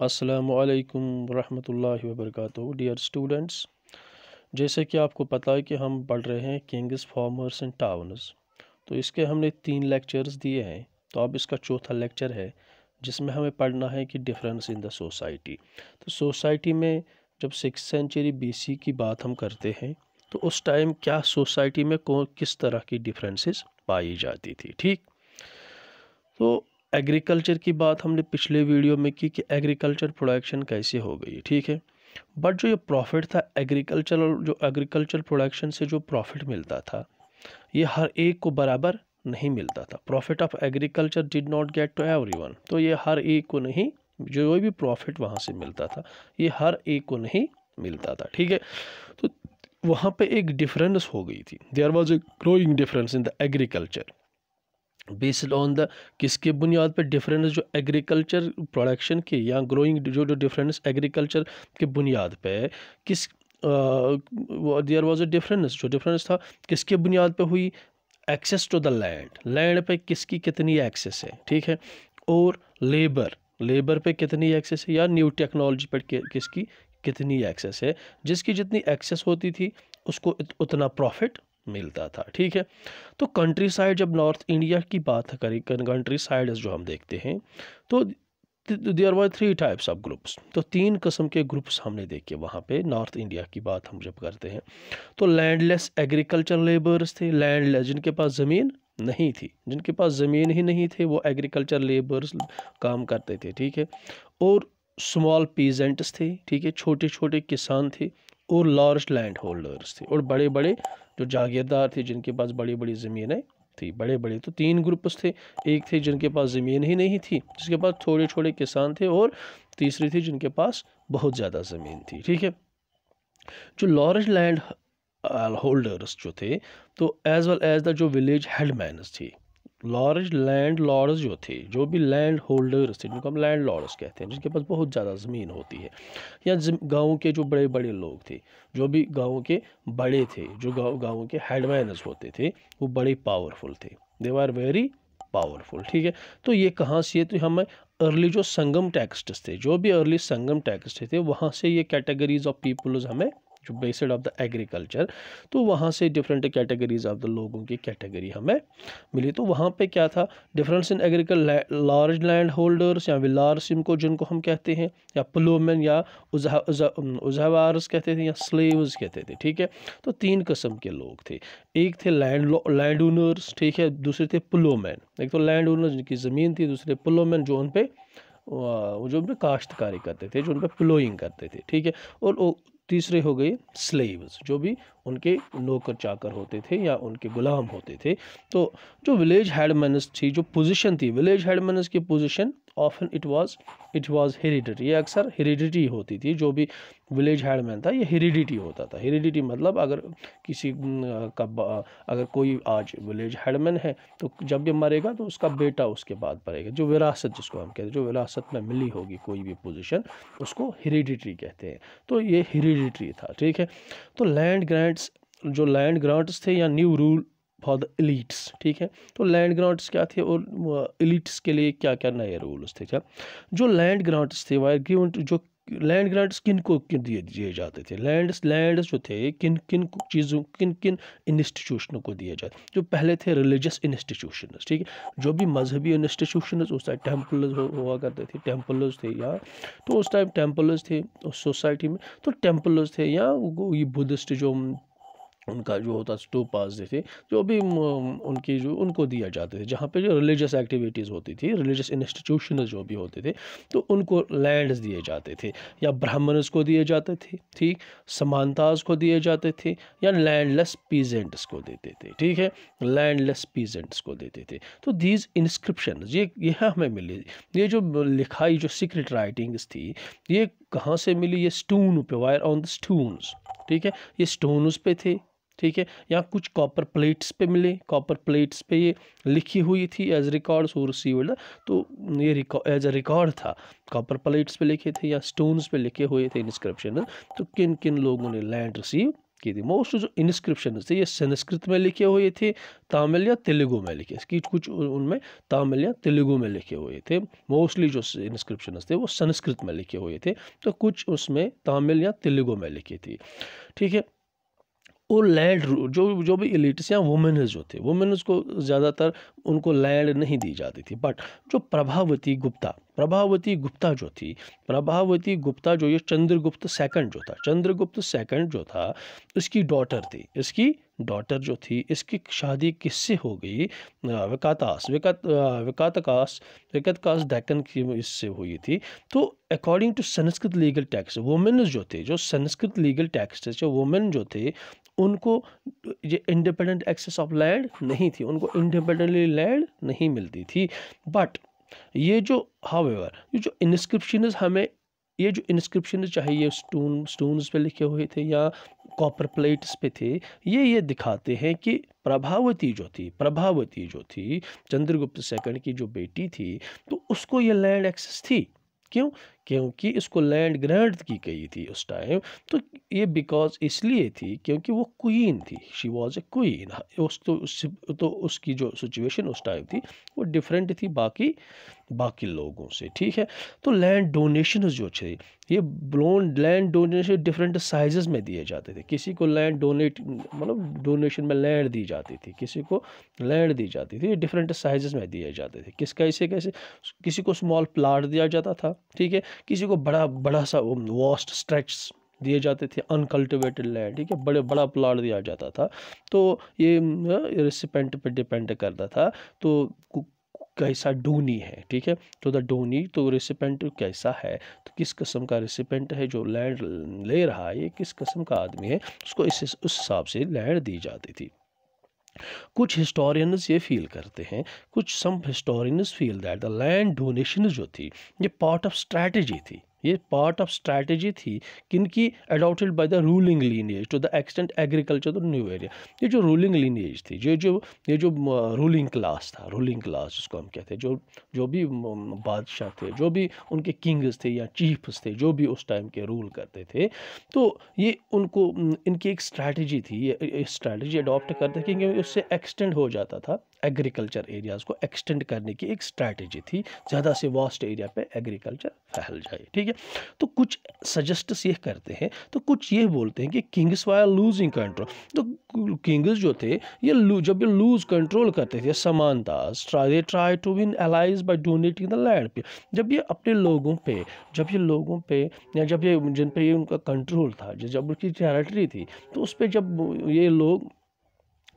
असलकम वरहमल वबरक dear students जैसे कि आपको पता है कि हम पढ़ रहे हैं किंग्स फार्मर्स एंड टाउनस तो इसके हमने तीन लेक्चर्स दिए हैं। तो अब इसका चौथा लेक्चर है, जिसमें हमें पढ़ना है कि डिफरेंस इन द सोसाइटी तो सोसाइटी में जब सिक्स सेंचुरी बीसी की बात हम करते हैं तो उस टाइम क्या सोसाइटी में कौन, किस तरह की डिफरेंसेस पाई जाती थी, ठीक? तो एग्रीकल्चर की बात हमने पिछले वीडियो में की कि एग्रीकल्चर प्रोडक्शन कैसे हो गई, ठीक है? बट जो ये प्रॉफिट था एग्रीकल्चर जो एग्रीकल्चर प्रोडक्शन से जो प्रॉफिट मिलता था, ये हर एक को बराबर नहीं मिलता था। Profit of agriculture did not get to everyone तो ये हर एक को नहीं, जो भी प्रॉफिट वहाँ से मिलता था, ये हर एक को नहीं मिलता था, ठीक है? तो वहाँ पे एक डिफरेंस हो गई थी। There was a growing difference in the agriculture based on the किसके बुनियाद पर डिफरेंस जो एग्रीकल्चर प्रोडक्शन के या ग्रोइंग जो जो डिफरेंस एग्रीकल्चर के बुनियाद पे, किस देयर वाज अ डिफरेंस जो डिफरेंस था, किसके बुनियाद पे हुई? Access to the land land पे किसकी कितनी एक्सेस है? ठीक है? और लेबर लेबर पे कितनी एक्सेस है? या न्यू टेक्नोलॉजी पर किसकी कितनी एक्सेस है? जिसकी जितनी एक्सेस होती थी, उसको उतना प्रॉफिट मिलता था, ठीक है? तो कंट्री साइड जब नॉर्थ इंडिया की बात करें कंट्री साइड जो हम देखते हैं तो there were three types of groups तो तीन कस्म के ग्रुप्स हमने देखे वहाँ पे नॉर्थ इंडिया की बात हम जब करते हैं तो लैंडलेस एग्रीकल्चर लेबर्स थे लैंडलेस जिनके पास ज़मीन नहीं थी, जिनके पास ज़मीन ही नहीं थे, वो एग्रीकल्चर लेबर्स काम करते थे, ठीक है? और स्मॉल पीजेंट्स थे, ठीक है? छोटे छोटे किसान थे और लार्ज लैंड होल्डर्स थे और बड़े बड़े जो जागीरदार थे, जिनके पास बड़ी बड़ी ज़मीनें थी बड़े बड़े तो तीन ग्रुप्स थे। एक थे जिनके पास ज़मीन ही नहीं थी, जिसके पास थोड़े छोटे किसान थे और तीसरी थी जिनके पास बहुत ज़्यादा ज़मीन थी, ठीक है? जो लार्ज लैंड होल्डर्स जो थे तो एज वेल एज द जो विलेज हेडमैनस थी लार्ज लैंड लॉर्ड्स जो थे, जो भी लैंड होल्डर्स थे, जिनको हम लैंड लॉर्ड्स कहते हैं, जिनके पास बहुत ज़्यादा ज़मीन होती है, या गाँव के जो बड़े बड़े लोग थे, जो भी गाँव के बड़े थे, जो गाँव गाँव के हेडमैनर्स होते थे, वो बड़े पावरफुल थे। दे आर वेरी पावरफुल ठीक है? तो ये कहाँ से तो हमें अर्ली जो संगम टेक्स्ट थे, जो भी अर्ली संगम टेक्स्ट थे, वहाँ से ये कैटेगरीज ऑफ़ पीपल्स हमें बेस्ड ऑफ़ द एग्रीकल्चर तो वहाँ से डिफरेंट कैटेगरीज ऑफ़ द लोगों की कैटेगरी हमें मिली। तो वहाँ पे क्या था? Difference in agriculture large land holders या विलार्स इनको जिनको हम कहते हैं, या प्लोमन या उजहवार्स कहते थे, या स्लेव्स कहते थे, ठीक है? तो तीन कस्म के लोग थे। एक थे लैंड लैंड ओनर्स ठीक है? दूसरे थे प्लोमैन एक तो लैंड ओनर्स जिनकी ज़मीन थी, दूसरे प्लोमैन जो उन पर जो उन पर काश्तकारी करते थे, जो उन पर प्लोइंग करते थे, ठीक है? और तीसरे हो गए स्लेव्स जो भी उनके नौकर चाकर होते थे या उनके गुलाम होते थे। तो जो विलेज हेडमैनस थी, जो पोजीशन थी विलेज हेडमैनस की position often it was it was heredity ये अक्सर हेरिडिटी होती थी, जो भी विलेज हेडमैन था, ये हेरिडिटी होता था। हेरिडिटी मतलब अगर किसी का अगर कोई आज विलेज हेडमैन है तो जब भी मरेगा तो उसका बेटा उसके बाद पड़ेगा जो विरासत जिसको हम कहते हैं, जो विरासत में मिली होगी कोई भी पोजीशन उसको हेरिडिटी कहते हैं। तो ये हेरिडिटी था, ठीक है? तो लैंड ग्रांट्स जो लैंड ग्रांट्स थे या new rule for the elites ठीक है? तो लैंड ग्रांट्स क्या थे और एलिट्स के लिए क्या क्या नए रूल्स थे क्या जो लैंड ग्रांट्स थे वायर गिवन जो लैंड ग्रांट्स किन को किन दिए दिए जाते थे? लैंड लैंड जो थे, किन किन चीज़ों, किन किन इंस्टीट्यूशनों को दिए जाते जो पहले थे रिलीजियस इंस्टीट्यूशन ठीक है? जो भी मजहबी इंस्टीट्यूशन उस टाइम टेम्पल्स हुआ करते थे टेम्पल्स थे, या तो उस टाइम टेम्पल्स थे, उस सोसाइटी में तो टेम्पल्स थे, या ये बुद्धिस्ट जो उनका जो होता स्टोपास थे जो भी उनकी जो, उनको दिया जाते थे, जहाँ पे जो रिलीजियस एक्टिविटीज़ होती थी रिलीजियस इंस्टीट्यूशन जो भी होते थे तो उनको लैंड्स दिए जाते थे, या ब्राह्मण्स को दिए जाते थे, ठीक? समानताज को दिए जाते थे, या लैंडलेस पीजेंट्स को देते थे, ठीक है? लैंडलेस पीजेंट्स को देते थे। तो दीज इंस्क्रिप्शन ये, यह हमें मिली, ये जो लिखाई, जो सीक्रेट राइटिंग्स थी, ये कहाँ से मिली? ये स्टोन पे वायर ऑन द स्टोन्स ठीक है? ये स्टोन्स पे थे। ठीक है यहाँ कुछ कॉपर प्लेट्स पे मिले कॉपर प्लेट्स पे ये लिखी हुई थी एज रिकॉर्ड सो रिसीव्ड तो ये एज अ रिकॉर्ड था कॉपर प्लेट्स पे लिखे थे या स्टोन्स पे लिखे हुए थे इंस्क्रिप्शन तो किन किन लोगों ने लैंड रिसीव की थी? मोस्ट जो इंस्क्रिप्शन थे, ये संस्कृत में लिखे हुए थे, तमिल या तेलुगु में लिखे, इसकी कुछ उनमें तमिल या तेलुगु में लिखे हुए थे मोस्टली जो इंस्क्रिप्शन थे, वो संस्कृत में लिखे हुए थे तो कुछ उसमें तमिल या तेलुगु में लिखे थे, ठीक है। और लैंड जो जो भी एलिट्स या वुमेनज जो थे वुमेन्स को ज़्यादातर उनको लैंड नहीं दी जाती थी बट जो प्रभावती गुप्ता प्रभावती गुप्ता जो थी, प्रभावती गुप्ता जो, ये चंद्रगुप्त सेकंड जो था, चंद्रगुप्त सेकंड जो था, इसकी डॉटर थी। इसकी डॉटर जो थी, इसकी शादी किससे हो गई? विकातास, विकत विकातकास, विकतकास डेकन की इससे हुई थी। तो according to Sanskrit legal text women जो थे, जो संस्कृत लीगल टेक्स्ट जो वुमेन जो थे, उनको ये इंडिपेंडेंट एक्सेस ऑफ़ लैंड नहीं थी, उनको इंडिपेंडेंटली लैंड नहीं मिलती थी। बट ये जो हावेवर ये जो इंस्क्रिप्शन हमें, ये जो इंस्क्रिप्शन चाहे ये स्टोन स्टोन्स पे लिखे हुए थे या कॉपर प्लेट्स पे थे, ये ये दिखाते हैं कि प्रभावती जो थी, प्रभावती जो थी, चंद्रगुप्त सेकंड की जो बेटी थी तो उसको ये लैंड एक्सेस थी। क्यों? क्योंकि इसको लैंड ग्रांट की गई थी उस टाइम तो ये बिकॉज़ इसलिए थी क्योंकि वो क्वीन थी। शी वॉज़ ए क्वीन उस तो उस तो उसकी जो सिचुएशन उस टाइम थी, वो डिफरेंट थी। बाकी बाकी लोगों से, ठीक है? तो लैंड डोनेशन जो थे, ये ब्लोन लैंड डोनेशन डिफरेंट साइजेस में दिए जाते थे। किसी को लैंड डोनेट मतलब डोनेशन में लैंड दी जाती थी, किसी को लैंड दी जाती थी, ये डिफरेंट साइजेस में दिए जाते थे। किस कैसे कैसे? किसी को स्मॉल प्लाट दिया जाता था, ठीक है? किसी को बड़ा बड़ा सा वास्ट स्ट्रेच दिए जाते थे अनकल्टिवेटेड लैंड ठीक है? बड़े, बड़ा प्लाट दिया जाता था। तो ये रेसिपेंट पे डिपेंड करता था। तो कैसा डोनी है, ठीक है? तो द डोनी तो रेसिपेंट कैसा है? तो किस किस्म का रेसिपेंट है जो लैंड ले रहा है? ये किस किस्म का आदमी है? उसको इस, उस हिसाब से लैंड दी जाती थी। कुछ हिस्टोरियंस ये फील करते हैं, कुछ some historians feel that the land donation जो थी, ये पार्ट ऑफ़ स्ट्रैटेजी थी। ये पार्ट ऑफ़ स्ट्रैटेजी थी किनकी adopted by the ruling lineage to the extent agriculture the new area ये जो रूलिंग लीनेज थी जो जो, ये जो रूलिंग क्लास था रूलिंग क्लास जिसको हम कहते हैं, जो जो भी बादशाह थे, जो भी उनके किंग्स थे या चीफ्स थे, जो भी उस टाइम के रूल करते थे तो ये उनको इनकी एक स्ट्रैटेजी थी। ये स्ट्रैटेजी अडॉप्ट करते, क्योंकि उससे एक्सटेंड हो जाता था। एग्रीकल्चर एरियाज़ को एक्सटेंड करने की एक स्ट्रैटेजी थी, ज़्यादा से वास्ट एरिया पे एग्रीकल्चर फैल जाए, ठीक है? तो कुछ सजेस्ट ये करते हैं तो कुछ ये बोलते हैं कि किंग्स वायर लूजिंग कंट्रोल तो किंग्स जो थे, ये जब ये लूज कंट्रोल करते थे, समानता they try to win allies by donating the land पे जब ये अपने लोगों पे, जब ये लोगों पे, या जब ये, जिन पे ये उनका कंट्रोल था, जब उनकी टेरिटरी थी तो उस पर जब ये लोग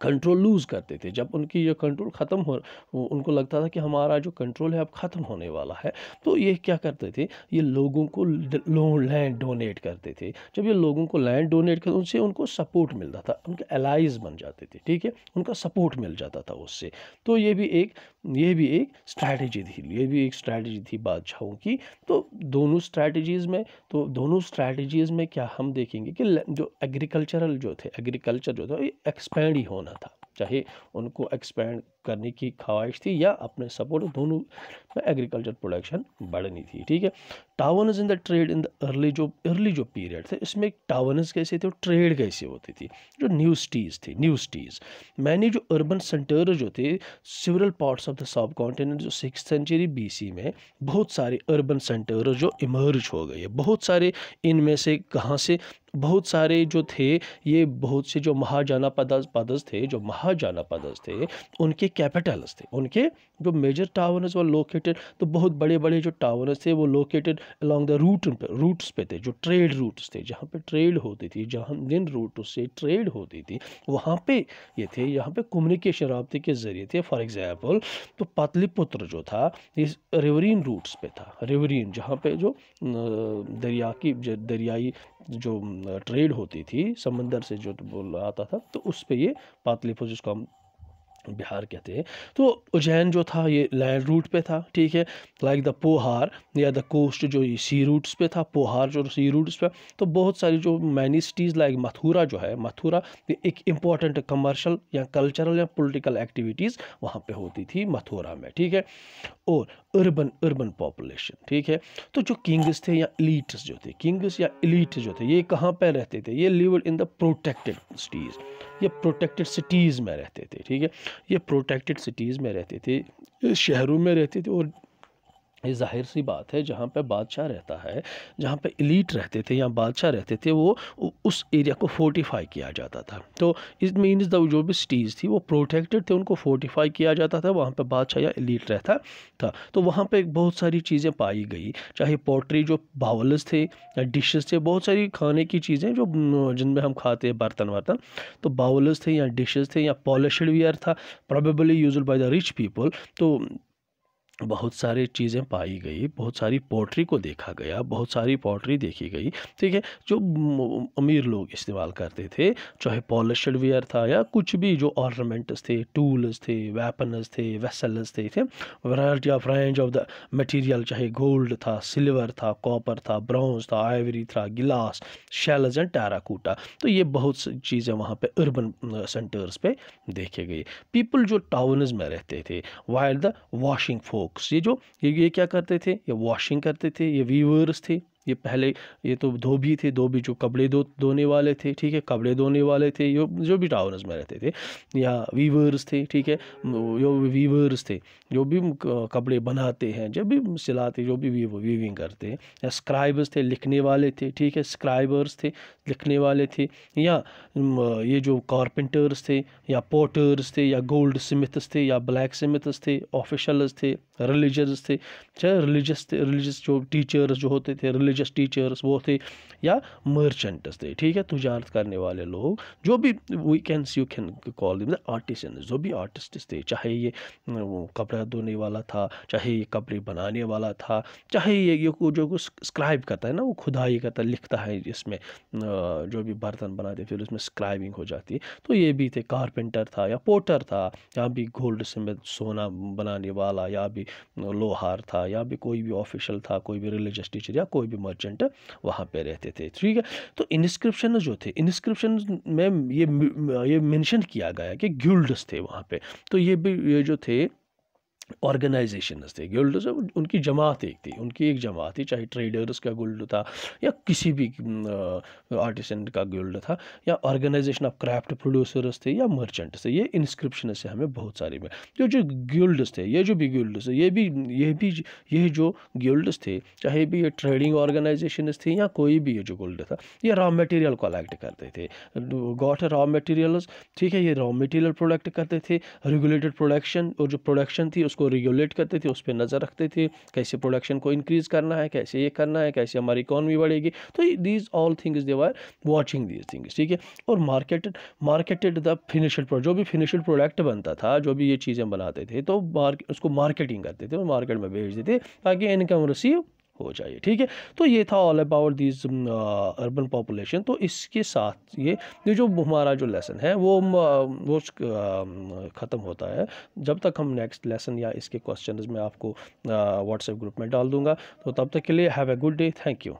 कंट्रोल लूज़ करते थे। जब उनकी ये कंट्रोल ख़त्म हो उनको लगता था कि हमारा जो कंट्रोल है अब ख़त्म होने वाला है। तो ये क्या करते थे? ये लोगों को लैंड डोनेट करते थे। जब ये लोगों को लैंड डोनेट कर, उनसे उनको सपोर्ट मिलता था। उनके अलाइज बन जाते थे, ठीक है? उनका सपोर्ट मिल जाता था उससे। तो ये भी एक, ये भी एक स्ट्रैटेजी थी, ये भी एक स्ट्रैटेजी थी बादशाहों की। तो दोनों स्ट्रैटेजीज़ में तो दोनों स्ट्रैटेजीज़ में क्या हम देखेंगे कि जो एग्रीकल्चरल जो थे एग्रीकल्चर जो था एक्सपेंड ही होना था। चाहे उनको एक्सपेंड करने की ख्वाहिश थी या अपने सपोर्ट दोनों में एग्रीकल्चर प्रोडक्शन बढ़नी थी, ठीक है? Towns in the trade in the early जो अर्ली जो पीरियड थे, इसमें टावनस कैसे थे और ट्रेड कैसे होती थी? जो न्यू स्टीज थी न्यू स्टीज मैंने जो अर्बन सेंटर जो थे several parts of the subcontinent जो सिक्स सेंचुरी बीसी में, बहुत सारे अर्बन सेंटर जो इमर्ज हो गए बहुत सारे इनमें से कहाँ से, बहुत सारे जो थे, ये बहुत से जो महाजाना पदस पदस थे, जो महाजाना पदस थे, उनके कैपिटल्स थे। उनके जो मेजर टावर्स वो लोकेटेड तो बहुत बड़े बड़े जो टावर्स थे, वो लोकेटेड अलॉन्ग द रूट पे रूट्स पे थे, जो ट्रेड रूट्स थे। जहाँ पे ट्रेड होती थी, जहाँ जिन रूट से ट्रेड होती थी, वहाँ पे ये थे, यहाँ पे कम्युनिकेशन रबते के ज़रिए थे। फॉर एग्ज़ाम्पल तो पातलीपुत्र जो था इस रिवरीन रूट्स पे था। रिवरीन जहाँ पे जो दरिया की दरियाई जो ट्रेड होती थी, समंदर से जो बोल आता था तो उस पर ये पातलीपुत्र जिसको हम बिहार कहते हैं। तो उज्जैन जो था, ये लैंड रूट पे था, ठीक है? लाइक द पोहार या द कोस्ट जो ये सी रूट्स पे था पोहार जो सी रूट्स पे तो बहुत सारी जो मैनी सिटीज़ लाइक मथुरा जो है मथुरा एक इंपॉर्टेंट कमर्शल या कल्चरल या पॉलिटिकल एक्टिविटीज़ वहाँ पे होती थी मथुरा में, ठीक है? और अर्बन अर्बन पॉपुलेशन ठीक है? तो जो किंग्स थे या इलीट्स जो थे किंग्स या इलीट जो थे, ये कहाँ पर रहते थे? ये live in the protected cities ये प्रोटेक्टेड सिटीज़ में रहते थे, ठीक है? ये प्रोटेक्टेड सिटीज़ में रहते थे शहरों में रहते थे और ये ज़ाहिर सी बात है, जहाँ पे बादशाह रहता है, जहाँ पे इलीट रहते थे या बादशाह रहते थे, वो उस एरिया को फोर्टिफाई किया जाता था। तो इट मीन्स द जो भी सिटीज़ थी, वो प्रोटेक्टेड थे, उनको फोर्टिफाई किया जाता था, वहाँ पे बादशाह या इलीट रहता था। तो वहाँ पे बहुत सारी चीज़ें पाई गई, चाहे पोट्री जो बावल्स थे डिशेस थे, बहुत सारी खाने की चीज़ें जो जिनमें हम खाते हैं बर्तन वर्तन। तो बाउल्स थे या डिशेस थे, या पॉलिशड वियर था probably used by the rich people तो बहुत सारी चीज़ें पाई गई, बहुत सारी पोट्री को देखा गया, बहुत सारी पोट्री देखी गई, ठीक है? जो अमीर लोग इस्तेमाल करते थे, चाहे पॉलिशड वेयर था या कुछ भी जो ऑर्नामेंट्स थे, टूल्स थे, वेपनस थे, वेसल्स थे थे variety of range of the material, चाहे गोल्ड था, सिल्वर था, कॉपर था ब्राउन्स था, आइवरी था, गिलास, शेल्स एंड टेराकूटा। तो ये बहुत सी, चीज़ें वहाँ पर अर्बन सेंटर्स पे देखे गई पीपल जो टाउनज में रहते थे, while the washing folk folks ये जो, ये ये क्या करते थे? ये वॉशिंग करते थे, ये वीवर्स थे। ये पहले, ये तो धोबी थे, धोबी जो कपड़े धो, धोने वाले थे, ठीक है, कपड़े धोने वाले थे जो जो भी टाउनस में रहते थे, या वीवर्स थे, ठीक है जो वीवर्स थे, जो भी कपड़े बनाते हैं, जब भी सिलाते, जो भी वीविंग करते हैं, या स्क्राइबर्स थे, लिखने वाले थे, ठीक है स्क्राइबर्स थे, लिखने वाले थे, या ये जो कारपेंटर्स थे, या पोटर्स थे, या गोल्ड स्मिथ्स थे, या ब्लैक स्मिथ्स थे ऑफिशल्स थे रिलीजियस थे, चाहे रिलीजस थे रिलीजस जो टीचर्स जो होते थे रिलीजियस टीचर्स वो थे या मर्चेंट्स थे ठीक है? तुजारत करने वाले लोग, जो भी we can you can call them artisan जो भी आर्टिस्ट थे चाहे ये, वो कपड़ा धोने वाला था, चाहे ये कपड़े बनाने वाला था, चाहे ये ये जो स्क्राइब करता है ना, वो खुदाई करता लिखता है इसमें जो भी बर्तन बनाते फिर उसमें स्क्राइबिंग हो जाती है। तो ये भी थे कारपेंटर था या पोटर था, या भी गोल्ड से सोना बनाने वाला, या भी लोहार था, या भी कोई भी ऑफिशियल था, कोई भी रिलीजियस टीचर या कोई भी मर्चेंट वहाँ पे रहते थे। ठीक है? तो इंस्क्रिप्शन जो थे इंस्क्रिप्शन में ये ये मेंशन किया गया कि गुल्ड्स थे वहाँ पे। तो ये भी, ये जो थे ऑर्गेनाइजेशन थे गिल्ड उनकी जमात एक थी, उनकी एक जमात थी, चाहे ट्रेडर्स का गिल्ड था या किसी भी आर्टिसन का गिल्ड था या ऑर्गेनाइजेशन ऑफ़ क्राफ्ट प्रोड्यूसर्स थे या मर्चेंट्स थे, ये इंस्क्रिप्शन से हमें बहुत सारे में, जो जो गिल्ड्स थे, ये जो भी गिल्ड्स ये भी ये भी, ये जो गिल्ड्स थे, चाहे भी ये ट्रेडिंग ऑर्गेनाइजेशन थे या कोई भी ये जो गिल्ड था, ये रॉ मटेरियल कलेक्ट करते थे। गॉट रॉ मटेरियल्स ठीक है, ये रॉ मटेरियल प्रोडक्ट करते थे रेगुलेटेड प्रोडक्शन और जो प्रोडक्शन थी उसको रेगुलेट करते थे, उस पर नज़र रखते थे, कैसे प्रोडक्शन को इंक्रीज़ करना है, कैसे ये करना है, कैसे हमारी इकॉनमी बढ़ेगी। तो these all things they were watching these things ठीक है? और मार्केटेड मार्केटेड द फिनिशड जो भी फिनिशड प्रोडक्ट बनता था, जो भी ये चीज़ें बनाते थे तो उसको मार्केटिंग करते थे मार्केट में भेज देते, ताकि इनकम रिसीव हो जाए ठीक है? तो ये था all about this urban population तो इसके साथ ये ये जो हमारा जो लेसन है, वो वो ख़त्म होता है। जब तक हम नेक्स्ट लेसन या इसके क्वेश्चन में आपको व्हाट्सएप ग्रुप में डाल दूँगा। तो तब तक के लिए have a good day thank you